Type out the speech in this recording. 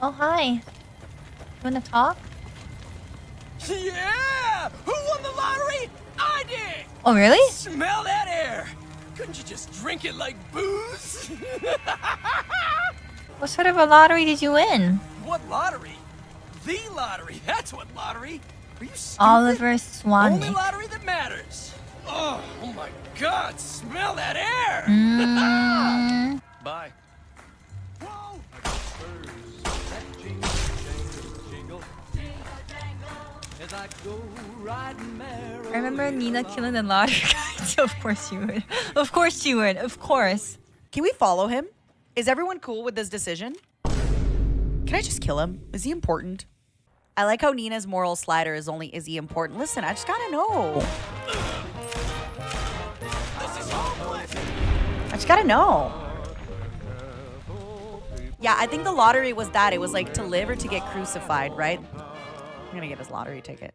Oh, hi. You wanna talk? Yeah! Who won the lottery? I did! Oh, really? Smell that air! Couldn't you just drink it like booze? What sort of a lottery did you win? what lottery? The lottery! That's what lottery! Are you stupid? Oliver Only lottery that matters! Oh, oh my god, smell that air! Mm, Bye. I remember Nina killing the lottery guys. of course you would. Of course you would. Of course. Can we follow him? Is everyone cool with this decision? Can I just kill him? Is he important? I like how Nina's moral slider is only is he important. Listen, I just gotta know. This is! I just gotta know. Yeah, I think the lottery was that. It was like to live or to get crucified, right? I'm gonna get his lottery ticket.